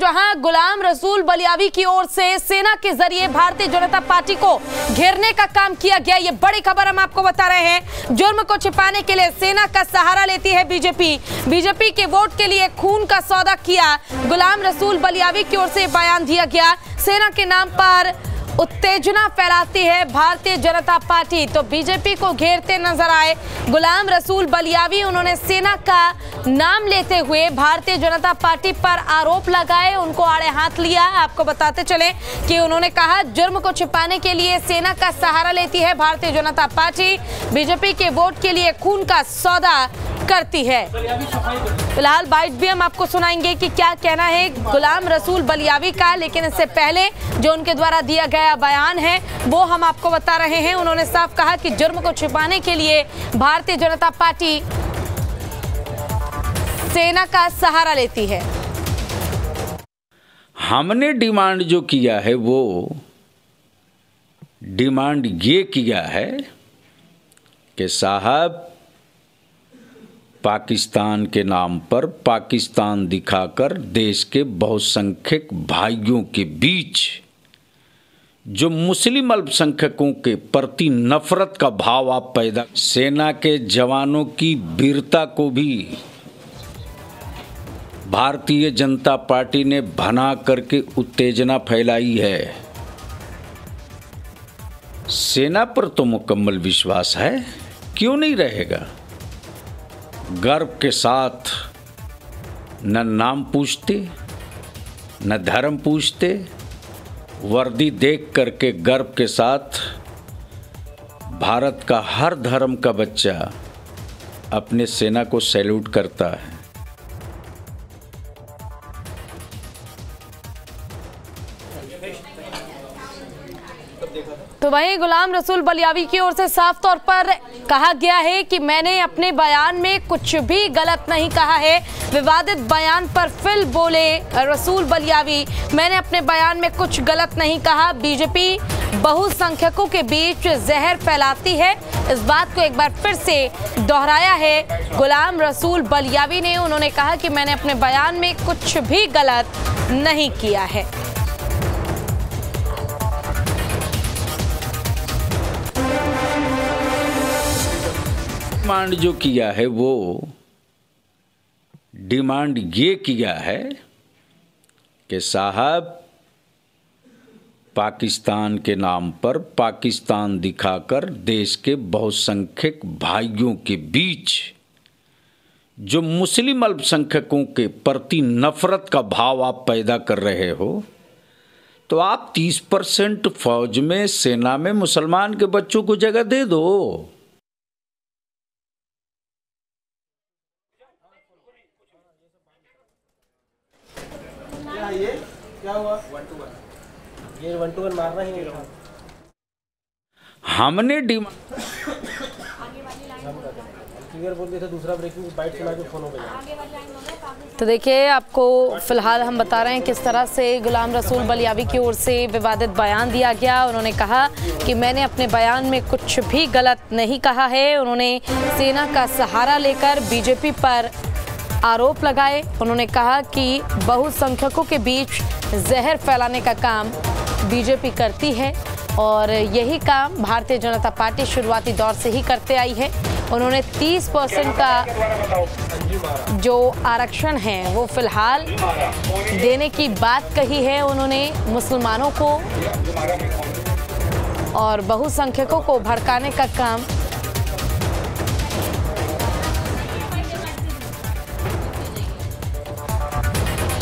जहाँ गुलाम रसूल बलियावी की ओर से सेना के ज़रिए भारतीय जनता पार्टी को घेरने का काम किया गया, ये बड़ी खबर हम आपको बता रहे हैं। जुर्म को छिपाने के लिए सेना का सहारा लेती है बीजेपी। बीजेपी के वोट के लिए खून का सौदा किया। गुलाम रसूल बलियावी की ओर से बयान दिया गया। सेना के नाम पर उत्तेजना फैलाती है भारतीय जनता पार्टी। तो बीजेपी को घेरते नज़र आए गुलाम रसूल बलियावी। उन्होंने सेना का नाम लेते हुए भारतीय जनता पार्टी पर आरोप लगाए। उनको आड़े हाथ लिया। आपको बताते चले कि उन्होंने कहा, जुर्म को छिपाने के लिए सेना का सहारा लेती है भारतीय जनता पार्टी। बीजेपी के वोट के लिए खून का सौदा करती है। फ़िलहाल बाइट भी हम आपको सुनाएँगे कि क्या कहना है गुलाम रसूल बलियावी का, लेकिन इससे पहले जो उनके द्वारा दिया गया बयान है, वो हम आपको बता रहे हैं। उन्होंने साफ़ कहा कि जुर्म को छिपाने के लिए भारतीय जनता पार्टी सेना का सहारा लेती है। हमने डिमांड जो किया है, वो डिमांड ये किया है कि साहब पाकिस्तान के नाम पर पाकिस्तान दिखाकर देश के बहुसंख्यक भाइयों के बीच, जो मुस्लिम अल्पसंख्यकों के प्रति नफरत का भाव आप पैदा, सेना के जवानों की वीरता को भी भारतीय जनता पार्टी ने भना करके उत्तेजना फैलाई है। सेना पर तो मुकम्मल विश्वास है, क्यों नहीं रहेगा? गर्व के साथ न नाम पूछते, न धर्म पूछते, वर्दी देख करके गर्व के साथ भारत का हर धर्म का बच्चा अपने सेना को सैल्यूट करता है। तो वहीं गुलाम रसूल बलियावी की ओर से साफ़ तौर पर कहा गया है कि मैंने अपने बयान में कुछ भी गलत नहीं कहा है। विवादित बयान पर फिल बोले रसूल बलियावी, मैंने अपने बयान में कुछ गलत नहीं कहा। बीजेपी बहुसंख्यकों के बीच जहर फैलाती है। इस बात को एक बार फिर से दोहराया है। गुलाम रसूल बलियावी ने, उन्होंने कहा कि मैंने अपने बयान में कुछ भी गलत नहीं किया है। डिमांड जो किया है वो डिमांड ये किया है कि साहब, पाकिस्तान के नाम पर पाकिस्तान दिखाकर देश के बहुसंख्यक भाइयों के बीच, जो मुस्लिम अल्पसंख्यकों के प्रति नफरत का भाव आप पैदा कर रहे हो तो आप 30 परसेंट फौज में, सेना में मुसलमान के बच्चों को जगह दे दो। क्या ये? क्या हुआ? वन टू वन ये वन टू वन मारना ही नहीं हमने डिमांड क्लियर बोल दिया था दूसरा ब्रेकिंग बाइट सुना के फ़ोन हो गया। तो देखिए आपको फ़िलहाल हम बता रहे हैं किस तरह से गुलाम रसूल बलियावी की ओर से विवादित बयान दिया गया। उन्होंने कहा कि मैंने अपने बयान में कुछ भी गलत नहीं कहा है। उन्होंने सेना का सहारा लेकर बीजेपी पर आरोप लगाए। उन्होंने कहा कि बहुसंख्यकों के बीच जहर फैलाने का काम बीजेपी करती है और यही काम भारतीय जनता पार्टी शुरुआती दौर से ही करते आई है। उन्होंने 30 परसेंट का जो आरक्षण है, वो फ़िलहाल देने की बात कही है। उन्होंने मुसलमानों को और बहुसंख्यकों को भड़काने का काम